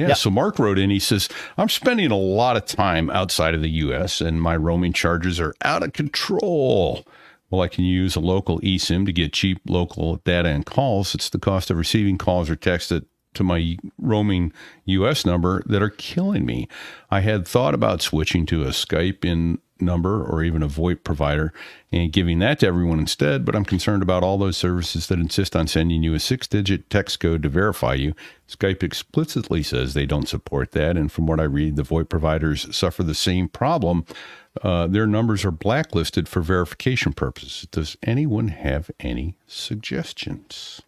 Yeah, Yeah. So Mark wrote in. He says, "I'm spending a lot of time outside of the U.S. and my roaming charges are out of control." Well, I can use a local eSIM to get cheap local data and calls. It's the cost of receiving calls or texts that to my roaming US number that are killing me. I had thought about switching to a Skype in number or even a VoIP provider and giving that to everyone instead, but I'm concerned about all those services that insist on sending you a six digit text code to verify you. Skype explicitly says they don't support that. And from what I read, the VoIP providers suffer the same problem. Uh, their numbers are blacklisted for verification purposes. Does anyone have any suggestions?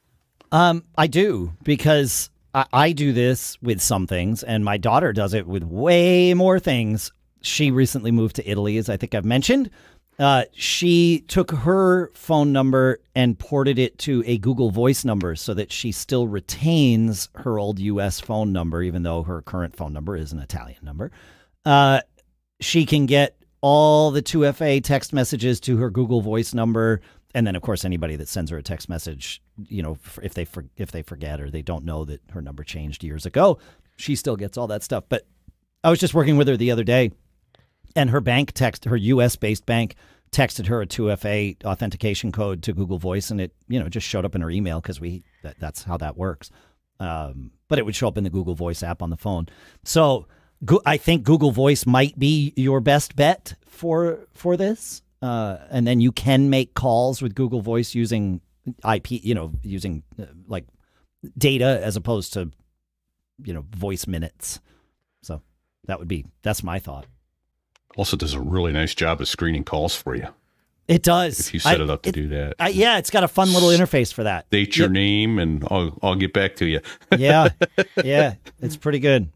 Um, I do because I, I do this with some things, and my daughter does it with way more things. She recently moved to Italy, as I think I've mentioned. Uh, she took her phone number and ported it to a Google Voice number so that she still retains her old U.S. phone number, even though her current phone number is an Italian number. Uh, she can get all the 2FA text messages to her Google Voice number, and then of course anybody that sends her a text message, you know, if they for, if they forget or they don't know that her number changed years ago, she still gets all that stuff. But I was just working with her the other day, and her bank text, her U.S. based bank, texted her a 2FA authentication code to Google Voice, and it you know just showed up in her email because we that, that's how that works. Um, but it would show up in the Google Voice app on the phone. So I think Google Voice might be your best bet for for this. Uh, and then you can make calls with Google Voice using IP, you know, using uh, like data as opposed to you know voice minutes. So that would be that's my thought. Also, does a really nice job of screening calls for you It does. if you set I- it up to do that. I, yeah, it's got a fun little interface for that. State your name, and I'll I'll get back to you. yeah, yeah, it's pretty good.